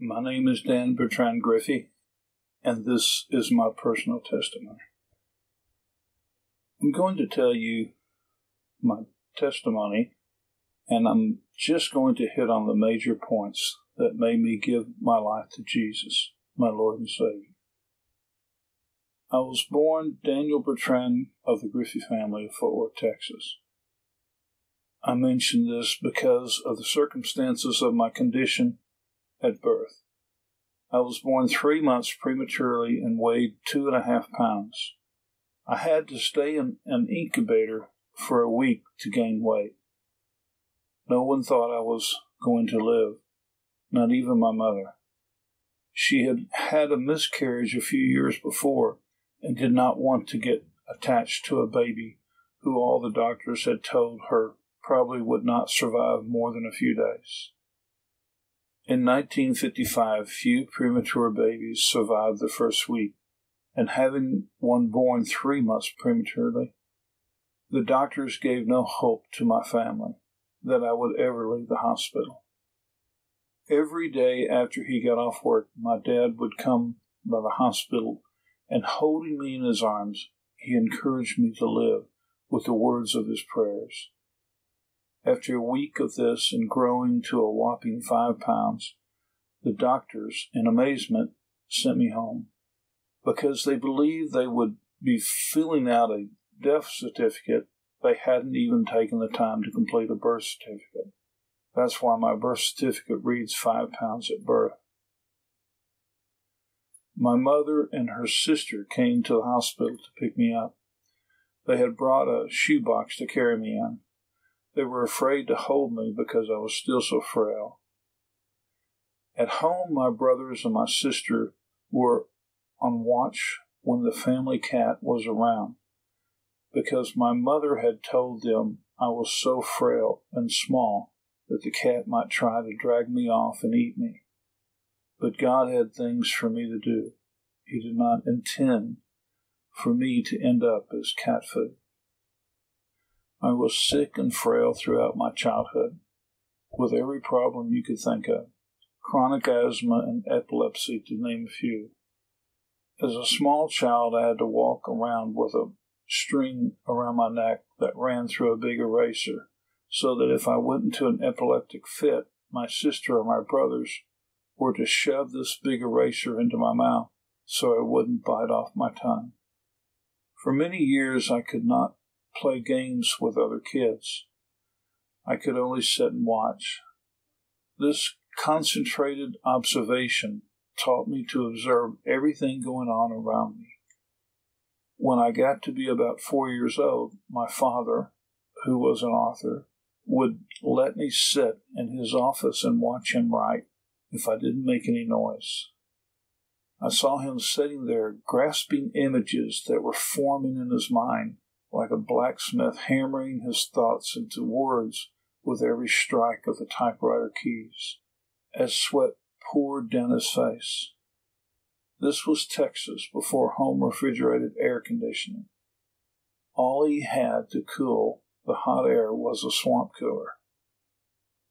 My name is Dan Bertran Griffey, and this is my personal testimony. I'm going to tell you my testimony, and I'm just going to hit on the major points that made me give my life to Jesus, my Lord and Savior. I was born Daniel Bertran of the Griffey family of Fort Worth, Texas. I mention this because of the circumstances of my condition at birth. I was born three months prematurely and weighed two and a half pounds. I had to stay in an incubator for a week to gain weight. No one thought I was going to live, not even my mother. She had had a miscarriage a few years before and did not want to get attached to a baby who all the doctors had told her probably would not survive more than a few days. In 1955, few premature babies survived the first week, and having one born three months prematurely, the doctors gave no hope to my family that I would ever leave the hospital. Every day after he got off work, my dad would come by the hospital and holding me in his arms, he encouraged me to live with the words of his prayers. After a week of this and growing to a whopping five pounds, the doctors, in amazement, sent me home because they believed they would be filling out a death certificate. They hadn't even taken the time to complete a birth certificate. That's why my birth certificate reads five pounds at birth. My mother and her sister came to the hospital to pick me up. They had brought a shoebox to carry me in. They were afraid to hold me because I was still so frail. At home, my brothers and my sister were on watch when the family cat was around because my mother had told them I was so frail and small that the cat might try to drag me off and eat me. But God had things for me to do. He did not intend for me to end up as cat food. I was sick and frail throughout my childhood, with every problem you could think of chronic asthma and epilepsy, to name a few. As a small child, I had to walk around with a string around my neck that ran through a big eraser, so that if I went into an epileptic fit, my sister or my brothers were to shove this big eraser into my mouth so I wouldn't bite off my tongue. For many years, I could not play games with other kids. I could only sit and watch. This concentrated observation taught me to observe everything going on around me. When I got to be about four years old, my father, who was an author, would let me sit in his office and watch him write if I didn't make any noise. I saw him sitting there grasping images that were forming in his mind like a blacksmith hammering his thoughts into words with every strike of the typewriter keys, as sweat poured down his face. This was Texas before home refrigerated air conditioning. All he had to cool the hot air was a swamp cooler.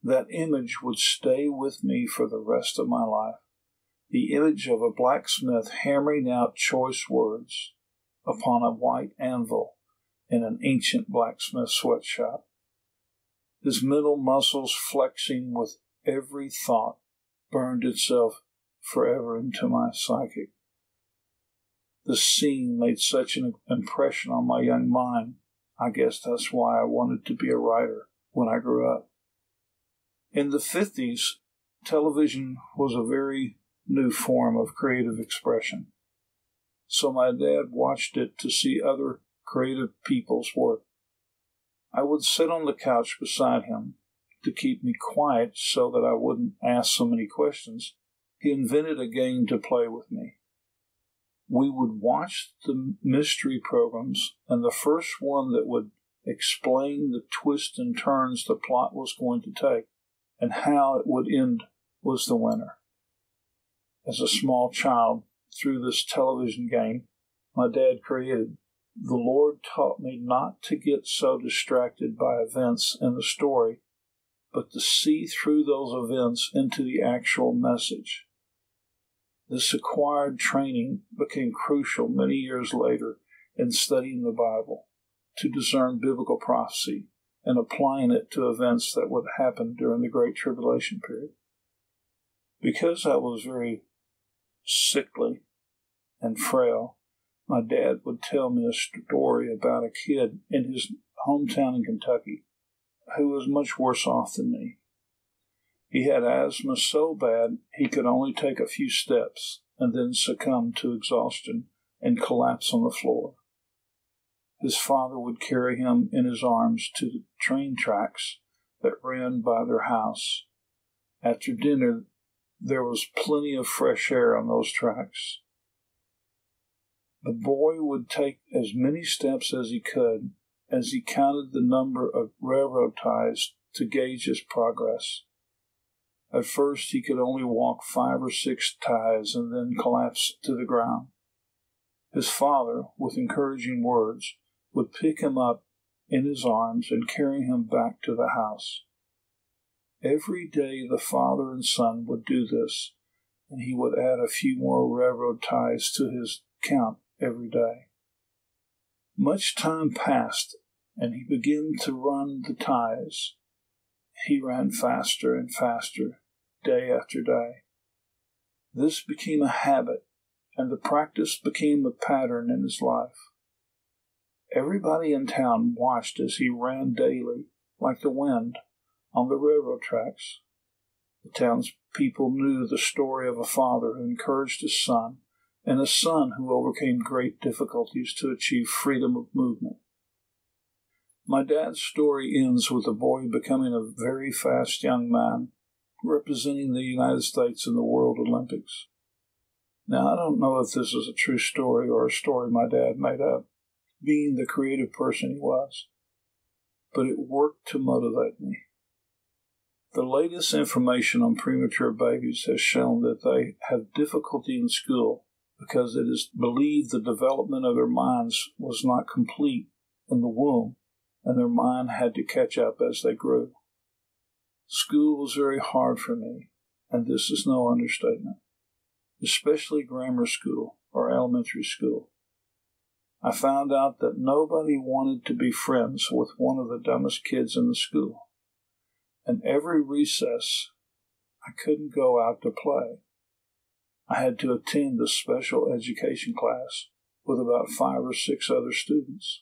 That image would stay with me for the rest of my life. The image of a blacksmith hammering out choice words upon a white anvil in an ancient blacksmith sweatshop. His mental muscles flexing with every thought burned itself forever into my psychic. The scene made such an impression on my young mind. I guess that's why I wanted to be a writer when I grew up. In the 50s, television was a very new form of creative expression. So my dad watched it to see other creative people's work. I would sit on the couch beside him to keep me quiet so that I wouldn't ask so many questions. He invented a game to play with me. We would watch the mystery programs, and the first one that would explain the twists and turns the plot was going to take and how it would end was the winner. As a small child, through this television game my dad created, the Lord taught me not to get so distracted by events in the story, but to see through those events into the actual message. This acquired training became crucial many years later in studying the Bible to discern biblical prophecy and applying it to events that would happen during the Great Tribulation period. Because I was very sickly and frail, my dad would tell me a story about a kid in his hometown in Kentucky who was much worse off than me. He had asthma so bad he could only take a few steps and then succumb to exhaustion and collapse on the floor. His father would carry him in his arms to the train tracks that ran by their house. After dinner, there was plenty of fresh air on those tracks. The boy would take as many steps as he could as he counted the number of railroad ties to gauge his progress. At first, he could only walk five or six ties and then collapse to the ground. His father, with encouraging words, would pick him up in his arms and carry him back to the house. Every day the father and son would do this, and he would add a few more railroad ties to his count every day. Much time passed, and he began to run the ties. He ran faster and faster, day after day. This became a habit, and the practice became a pattern in his life. Everybody in town watched as he ran daily, like the wind, on the railroad tracks. The townspeople knew the story of a father who encouraged his son, and a son who overcame great difficulties to achieve freedom of movement. My dad's story ends with the boy becoming a very fast young man, representing the United States in the World Olympics. Now, I don't know if this is a true story or a story my dad made up, being the creative person he was, but it worked to motivate me. The latest information on premature babies has shown that they have difficulty in school because it is believed the development of their minds was not complete in the womb and their mind had to catch up as they grew. School was very hard for me, and this is no understatement, especially grammar school or elementary school. I found out that nobody wanted to be friends with one of the dumbest kids in the school. And every recess, I couldn't go out to play. I had to attend a special education class with about five or six other students.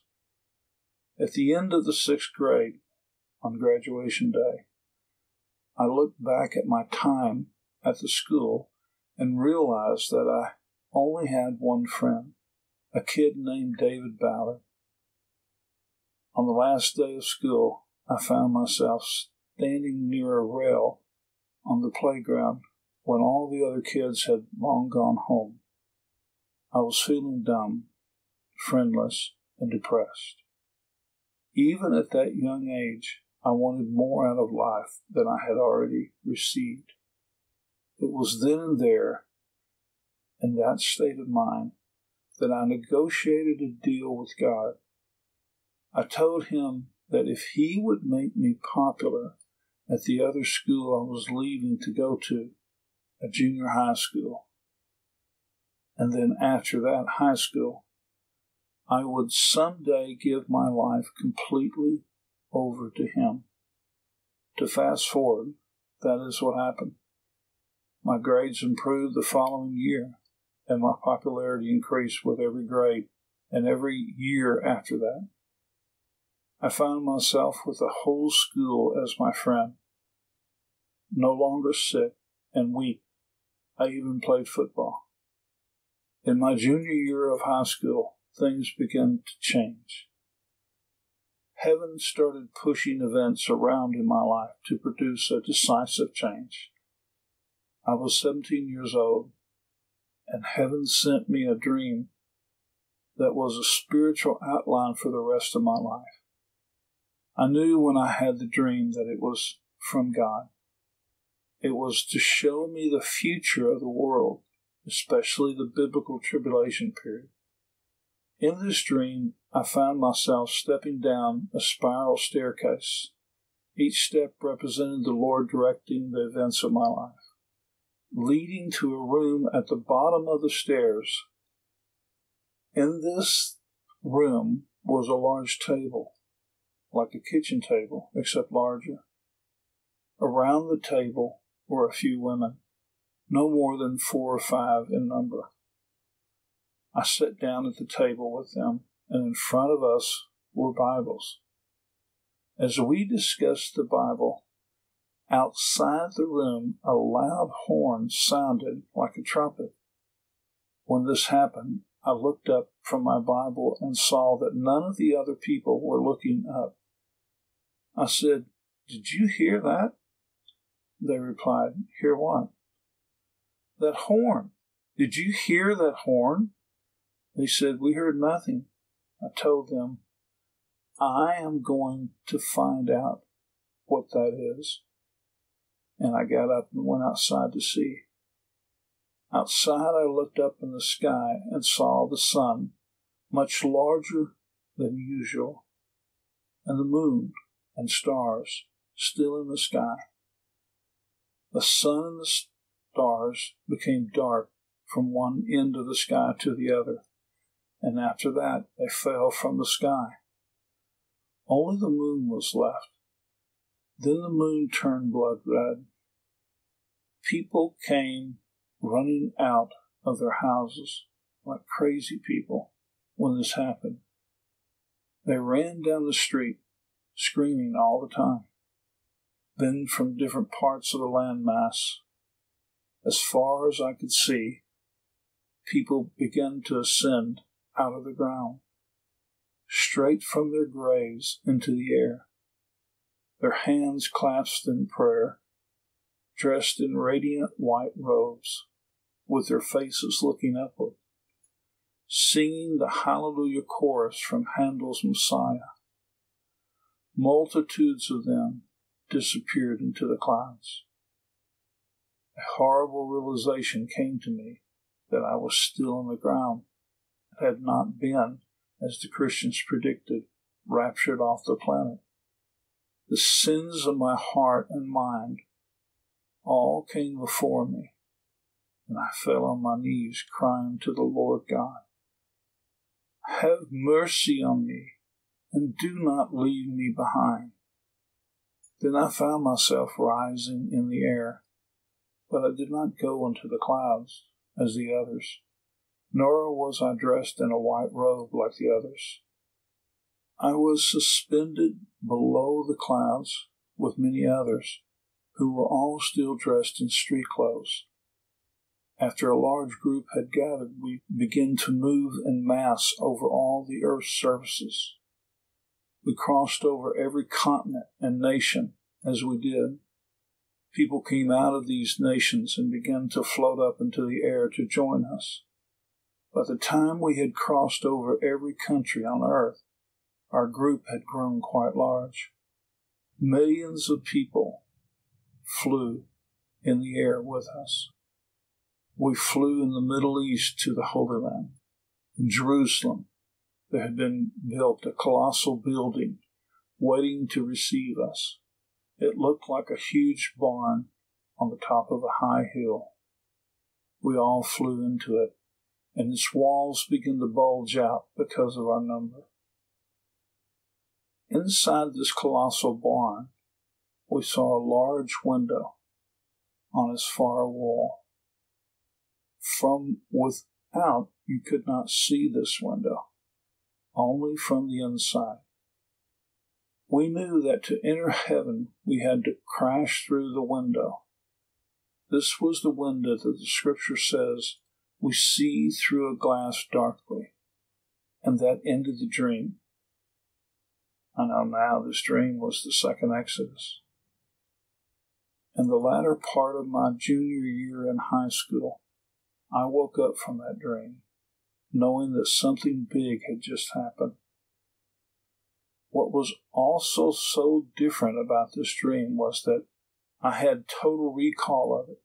At the end of the sixth grade, on graduation day, I looked back at my time at the school and realized that I only had one friend a kid named David Ballard. On the last day of school, I found myself standing near a rail on the playground when all the other kids had long gone home. I was feeling dumb, friendless, and depressed. Even at that young age, I wanted more out of life than I had already received. It was then and there, in that state of mind, that I negotiated a deal with God. I told him that if he would make me popular at the other school I was leaving to go to, a junior high school, and then after that high school, I would someday give my life completely over to him. To fast forward, that is what happened. My grades improved the following year and my popularity increased with every grade and every year after that. I found myself with the whole school as my friend. No longer sick and weak, I even played football. In my junior year of high school, things began to change. Heaven started pushing events around in my life to produce a decisive change. I was 17 years old and heaven sent me a dream that was a spiritual outline for the rest of my life. I knew when I had the dream that it was from God. It was to show me the future of the world, especially the biblical tribulation period. In this dream, I found myself stepping down a spiral staircase. Each step represented the Lord directing the events of my life. leading to a room at the bottom of the stairs. In this room was a large table, like a kitchen table, except larger. Around the table were a few women, no more than four or five in number. I sat down at the table with them, and in front of us were Bibles. As we discussed the Bible, outside the room a loud horn sounded like a trumpet. When this happened, I looked up from my Bible and saw that none of the other people were looking up. I said, Did you hear that? They replied, Hear what? That horn. Did you hear that horn? They said, We heard nothing. I told them, I am going to find out what that is. And I got up and went outside to see. Outside, I looked up in the sky and saw the sun, much larger than usual, and the moon and stars still in the sky. The sun and the stars became dark from one end of the sky to the other and after that they fell from the sky. Only the moon was left. Then the moon turned blood red. People came running out of their houses like crazy people when this happened. They ran down the street, screaming all the time. Then, from different parts of the landmass, as far as I could see, people began to ascend out of the ground, straight from their graves into the air, their hands clasped in prayer, dressed in radiant white robes, with their faces looking upward, singing the Hallelujah chorus from Handel's Messiah. Multitudes of them disappeared into the clouds. A horrible realization came to me that I was still on the ground and had not been, as the Christians predicted, raptured off the planet. The sins of my heart and mind all came before me, and I fell on my knees crying to the Lord God, Have mercy on me, and do not leave me behind. Then I found myself rising in the air, but I did not go into the clouds as the others nor was I dressed in a white robe like the others. I was suspended below the clouds with many others, who were all still dressed in street clothes. After a large group had gathered, we began to move in mass over all the earth's surfaces. We crossed over every continent and nation as we did. People came out of these nations and began to float up into the air to join us. By the time we had crossed over every country on earth, our group had grown quite large. Millions of people flew in the air with us. We flew in the Middle East to the Holy Land. In Jerusalem, there had been built a colossal building waiting to receive us. It looked like a huge barn on the top of a high hill. We all flew into it and its walls began to bulge out because of our number. Inside this colossal barn, we saw a large window on its far wall. From without, you could not see this window, only from the inside. We knew that to enter heaven, we had to crash through the window. This was the window that the scripture says we see through a glass darkly. And that ended the dream. I know now this dream was the second Exodus. In the latter part of my junior year in high school, I woke up from that dream, knowing that something big had just happened. What was also so different about this dream was that I had total recall of it.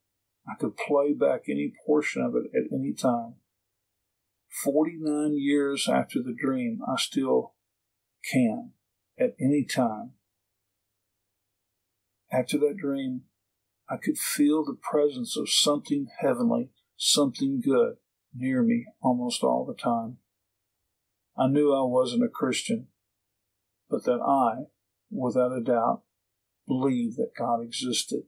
I could play back any portion of it at any time. 49 years after the dream, I still can at any time. After that dream, I could feel the presence of something heavenly, something good near me almost all the time. I knew I wasn't a Christian, but that I, without a doubt, believed that God existed.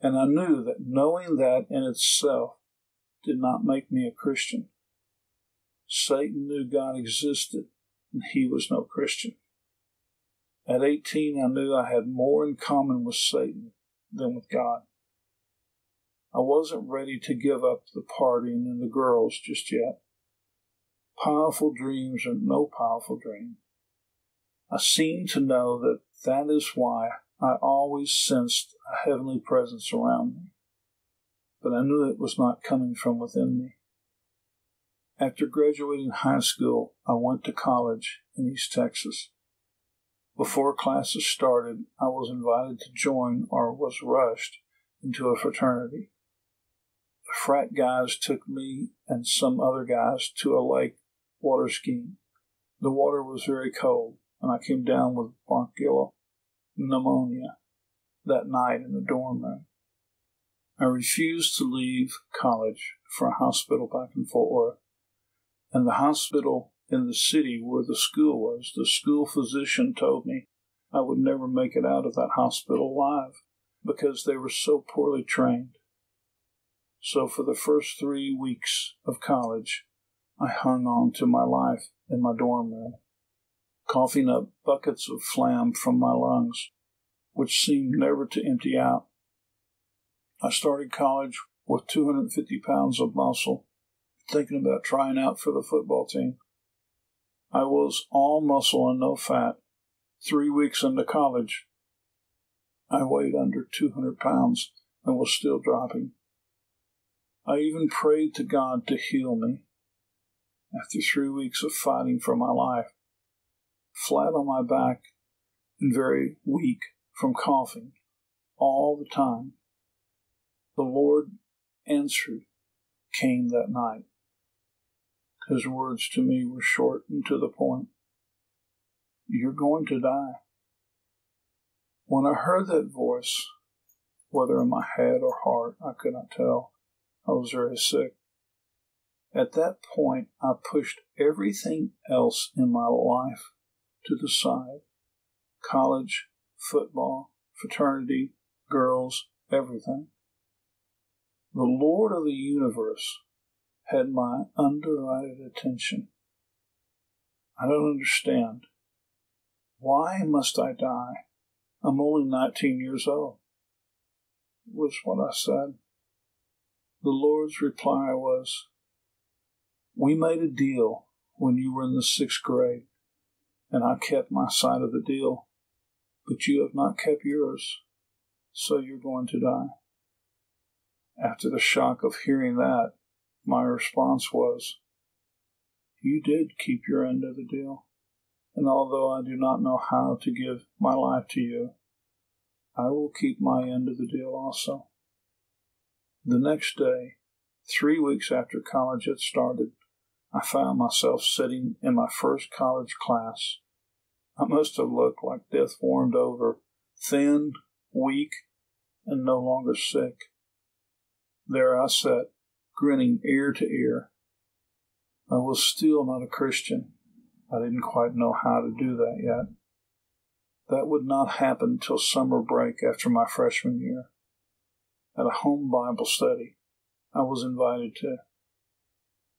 And I knew that knowing that in itself did not make me a Christian. Satan knew God existed, and he was no Christian. At 18, I knew I had more in common with Satan than with God. I wasn't ready to give up the partying and the girls just yet. Powerful dreams are no powerful dream. I seem to know that that is why I always sensed a heavenly presence around me, but I knew it was not coming from within me. After graduating high school, I went to college in East Texas. Before classes started, I was invited to join or was rushed into a fraternity. Frat guys took me and some other guys to a lake water skiing. The water was very cold, and I came down with bronchial pneumonia that night in the dorm room. I refused to leave college for a hospital back in Fort Worth, and the hospital in the city where the school was, the school physician told me I would never make it out of that hospital alive because they were so poorly trained. So for the first three weeks of college, I hung on to my life in my dorm room, coughing up buckets of phlegm from my lungs, which seemed never to empty out. I started college with 250 pounds of muscle, thinking about trying out for the football team. I was all muscle and no fat. Three weeks into college, I weighed under 200 pounds and was still dropping. I even prayed to God to heal me. After three weeks of fighting for my life, flat on my back and very weak from coughing all the time, the Lord answered came that night. His words to me were short and to the point. You're going to die. When I heard that voice, whether in my head or heart, I could not tell, I was very sick. At that point, I pushed everything else in my life to the side college, football, fraternity, girls, everything. The Lord of the universe had my undivided attention. I don't understand. Why must I die? I'm only 19 years old, was what I said. The Lord's reply was, We made a deal when you were in the sixth grade, and I kept my side of the deal, but you have not kept yours, so you're going to die. After the shock of hearing that, my response was, You did keep your end of the deal, and although I do not know how to give my life to you, I will keep my end of the deal also. The next day, three weeks after college had started, I found myself sitting in my first college class. I must have looked like death warmed over, thin, weak, and no longer sick. There I sat, grinning ear to ear. I was still not a Christian. I didn't quite know how to do that yet. That would not happen till summer break after my freshman year. At a home Bible study I was invited to.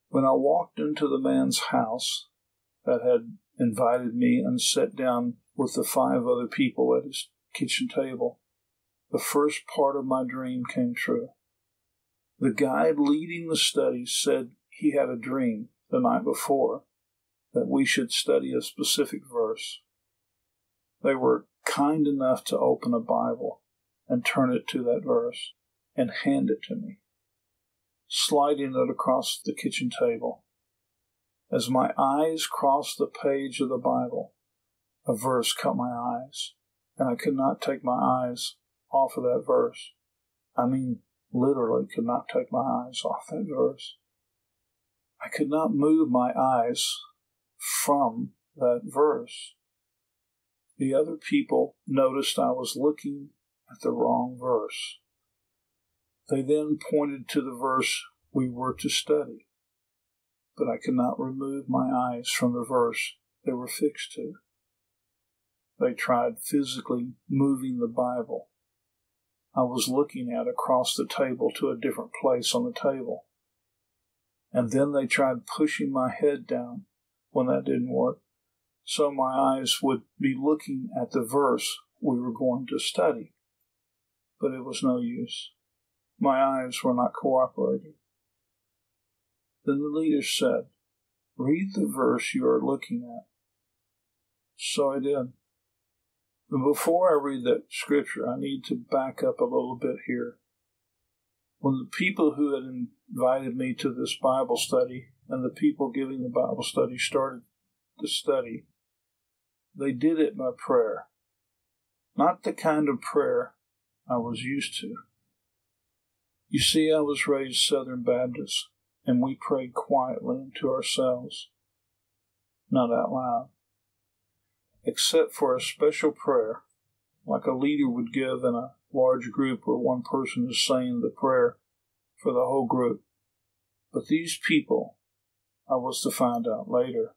When I walked into the man's house that had invited me and sat down with the five other people at his kitchen table, the first part of my dream came true. The guide leading the study said he had a dream the night before that we should study a specific verse. They were kind enough to open a Bible and turn it to that verse and hand it to me, sliding it across the kitchen table. As my eyes crossed the page of the Bible, a verse caught my eyes, and I could not take my eyes off of that verse. I mean, literally could not take my eyes off that verse. I could not move my eyes from that verse. The other people noticed I was looking at the wrong verse. They then pointed to the verse we were to study, but I could not remove my eyes from the verse they were fixed to. They tried physically moving the Bible. I was looking at across the table to a different place on the table. And then they tried pushing my head down when that didn't work, so my eyes would be looking at the verse we were going to study. But it was no use. My eyes were not cooperating. Then the leader said, Read the verse you are looking at. So I did. But before I read that scripture, I need to back up a little bit here. When the people who had invited me to this Bible study and the people giving the Bible study started the study, they did it by prayer. Not the kind of prayer I was used to. You see, I was raised Southern Baptist, and we prayed quietly and to ourselves, not out loud. Except for a special prayer, like a leader would give in a large group where one person is saying the prayer for the whole group. But these people, I was to find out later,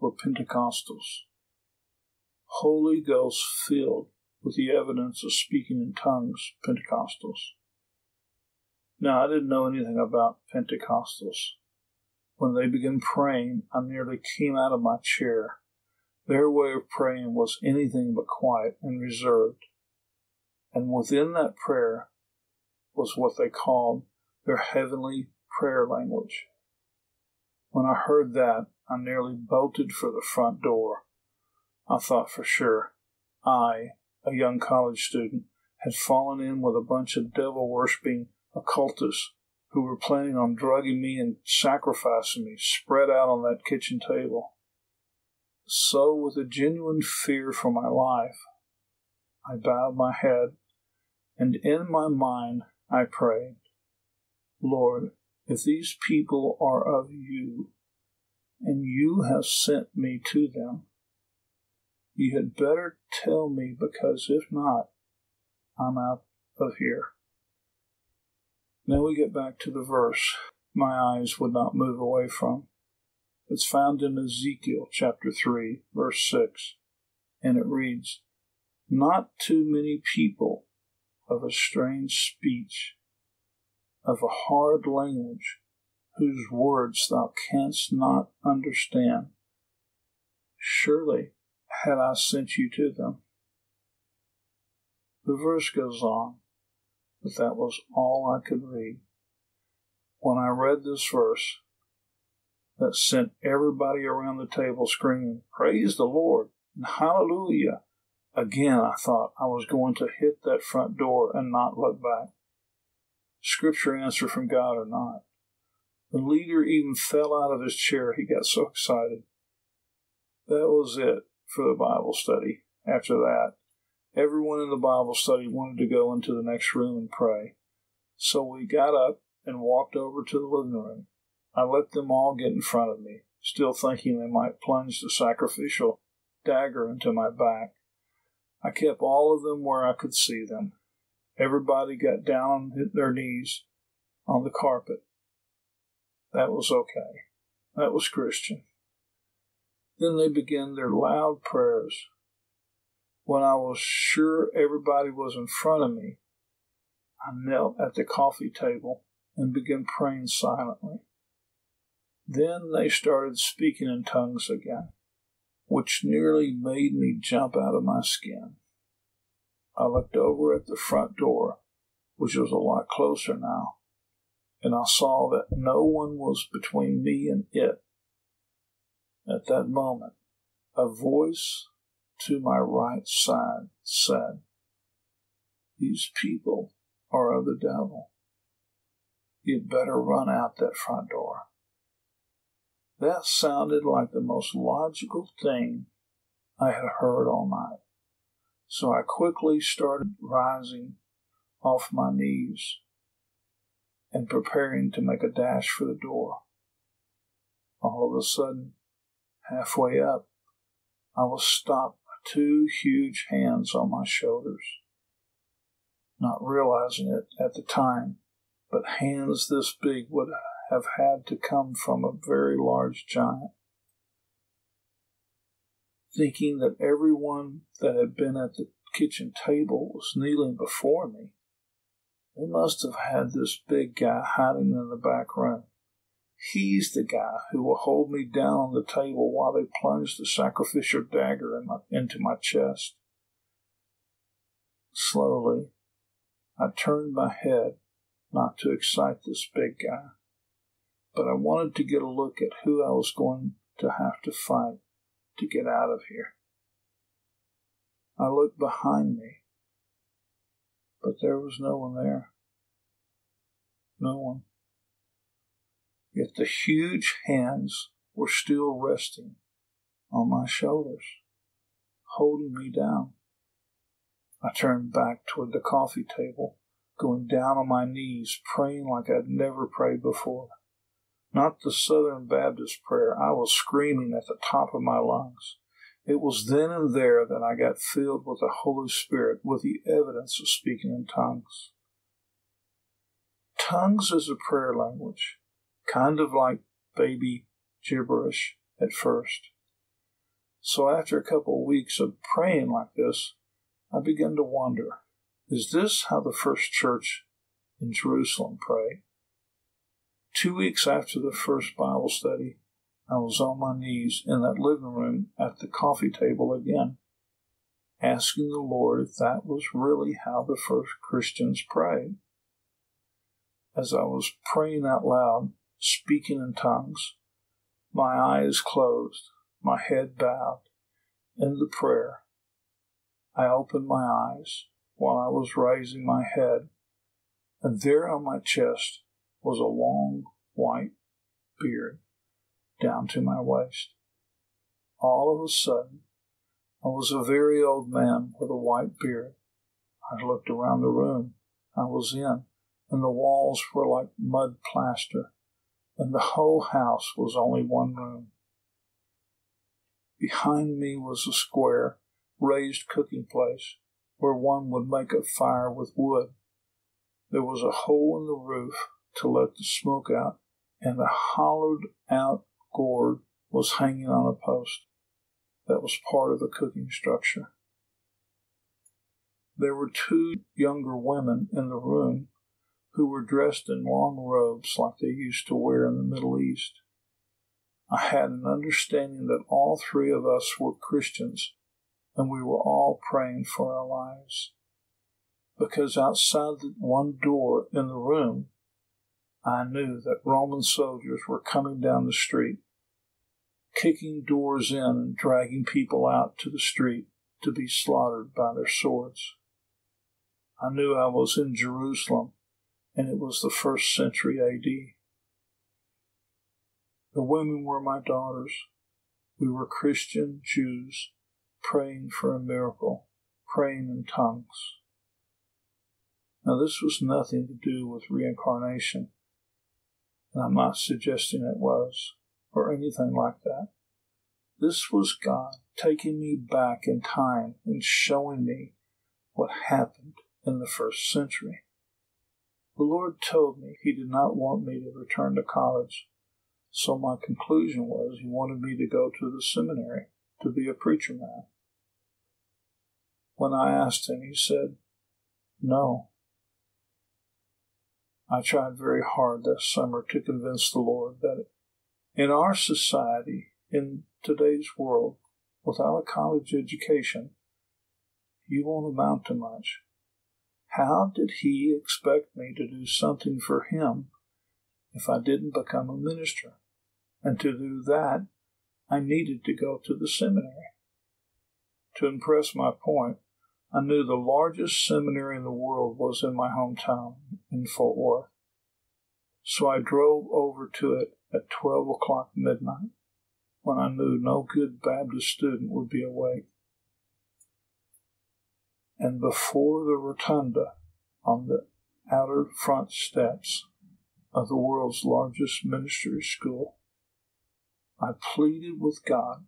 were Pentecostals. Holy Ghost filled with the evidence of speaking in tongues, Pentecostals. Now, I didn't know anything about Pentecostals. When they began praying, I nearly came out of my chair. Their way of praying was anything but quiet and reserved. And within that prayer was what they called their heavenly prayer language. When I heard that, I nearly bolted for the front door. I thought for sure I, a young college student, had fallen in with a bunch of devil worshipping occultists who were planning on drugging me and sacrificing me spread out on that kitchen table. So, with a genuine fear for my life, I bowed my head and in my mind I prayed, Lord, if these people are of you, and you have sent me to them, you had better tell me, because if not, I'm out of here. Now we get back to the verse my eyes would not move away from. It's found in Ezekiel chapter 3, verse 6, and it reads, Not too many people of a strange speech, of a hard language, whose words thou canst not understand. Surely had I sent you to them. The verse goes on but that was all I could read. When I read this verse, that sent everybody around the table screaming, Praise the Lord and Hallelujah. Again, I thought I was going to hit that front door and not look back. Scripture answer from God or not. The leader even fell out of his chair. He got so excited. That was it for the Bible study. After that, Everyone in the Bible study wanted to go into the next room and pray. So we got up and walked over to the living room. I let them all get in front of me, still thinking they might plunge the sacrificial dagger into my back. I kept all of them where I could see them. Everybody got down on their knees on the carpet. That was okay. That was Christian. Then they began their loud prayers when I was sure everybody was in front of me, I knelt at the coffee table and began praying silently. Then they started speaking in tongues again, which nearly made me jump out of my skin. I looked over at the front door, which was a lot closer now, and I saw that no one was between me and it. At that moment, a voice to my right side said, These people are of the devil. You'd better run out that front door. That sounded like the most logical thing I had heard all night. So I quickly started rising off my knees and preparing to make a dash for the door. All of a sudden, halfway up, I was stopped two huge hands on my shoulders. not realizing it at the time, but hands this big would have had to come from a very large giant. Thinking that everyone that had been at the kitchen table was kneeling before me, they must have had this big guy hiding in the back room. He's the guy who will hold me down on the table while they plunge the sacrificial dagger in my, into my chest. Slowly, I turned my head, not to excite this big guy, but I wanted to get a look at who I was going to have to fight to get out of here. I looked behind me, but there was no one there. No one. Yet the huge hands were still resting on my shoulders, holding me down. I turned back toward the coffee table, going down on my knees, praying like I'd never prayed before. Not the Southern Baptist prayer. I was screaming at the top of my lungs. It was then and there that I got filled with the Holy Spirit with the evidence of speaking in tongues. Tongues is a prayer language, kind of like baby gibberish at first. So after a couple of weeks of praying like this, I began to wonder, is this how the first church in Jerusalem prayed? Two weeks after the first Bible study, I was on my knees in that living room at the coffee table again, asking the Lord if that was really how the first Christians prayed. As I was praying out loud, speaking in tongues, my eyes closed, my head bowed, in the prayer, I opened my eyes while I was raising my head, and there on my chest was a long white beard down to my waist. All of a sudden, I was a very old man with a white beard. I looked around the room I was in, and the walls were like mud plaster, and the whole house was only one room. Behind me was a square, raised cooking place where one would make a fire with wood. There was a hole in the roof to let the smoke out, and a hollowed out gourd was hanging on a post. That was part of the cooking structure. There were two younger women in the room who were dressed in long robes like they used to wear in the Middle East. I had an understanding that all three of us were Christians and we were all praying for our lives. Because outside the one door in the room, I knew that Roman soldiers were coming down the street, kicking doors in and dragging people out to the street to be slaughtered by their swords. I knew I was in Jerusalem, and it was the first century AD. The women were my daughters. We were Christian Jews praying for a miracle, praying in tongues. Now, this was nothing to do with reincarnation, and I'm not suggesting it was, or anything like that. This was God taking me back in time and showing me what happened in the first century. The Lord told me He did not want me to return to college, so my conclusion was He wanted me to go to the seminary to be a preacher man. When I asked him, he said, No. I tried very hard that summer to convince the Lord that in our society, in today's world, without a college education, you won't amount to much. How did he expect me to do something for him if I didn't become a minister? And to do that, I needed to go to the seminary. To impress my point, I knew the largest seminary in the world was in my hometown in Fort Worth. So I drove over to it at 12 o'clock midnight when I knew no good Baptist student would be awake. And before the rotunda on the outer front steps of the world's largest ministry school, I pleaded with God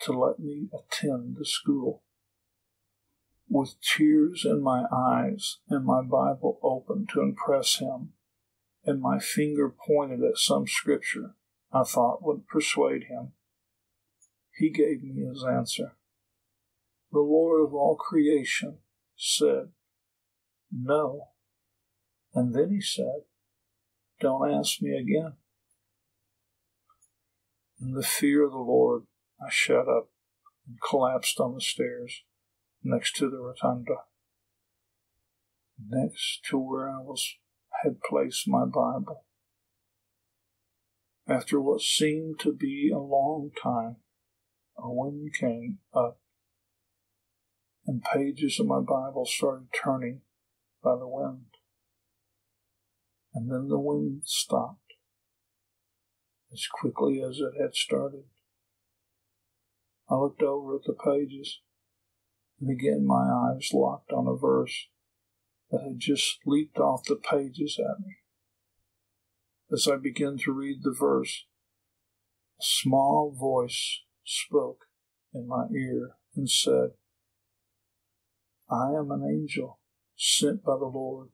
to let me attend the school. with tears in my eyes and my Bible open to impress him, and my finger pointed at some scripture I thought would persuade him. He gave me his answer. The Lord of all creation said, No. And then he said, Don't ask me again. In the fear of the Lord, I shut up and collapsed on the stairs next to the rotunda, next to where I was had placed my Bible. After what seemed to be a long time, a wind came up, and pages of my Bible started turning by the wind. And then the wind stopped as quickly as it had started. I looked over at the pages, and again my eyes locked on a verse that had just leaped off the pages at me. As I began to read the verse, a small voice spoke in my ear and said, I am an angel sent by the Lord.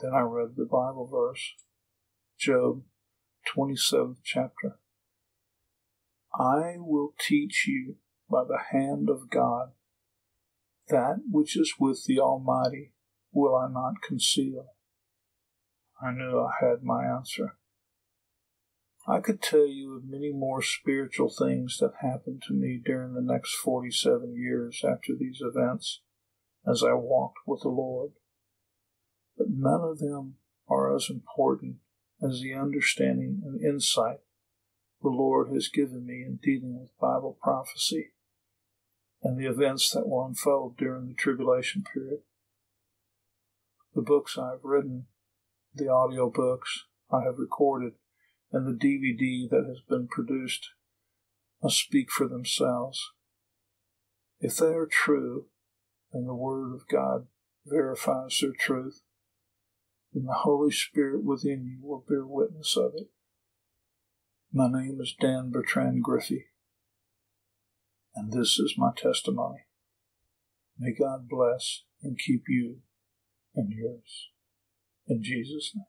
Then I read the Bible verse, Job 27th chapter. I will teach you by the hand of God that which is with the Almighty will I not conceal. I knew I had my answer. I could tell you of many more spiritual things that happened to me during the next 47 years after these events as I walked with the Lord, but none of them are as important as the understanding and insight the Lord has given me in dealing with Bible prophecy and the events that will unfold during the tribulation period. The books I have written, the audio books I have recorded, and the DVD that has been produced must speak for themselves. If they are true, and the Word of God verifies their truth, then the Holy Spirit within you will bear witness of it. My name is Dan Bertran Griffey, and this is my testimony. May God bless and keep you and yours. In Jesus' name.